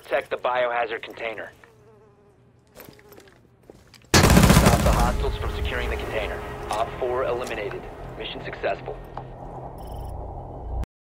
protect the biohazard container. Stop the hostiles from securing the container. Op 4 eliminated. Mission successful.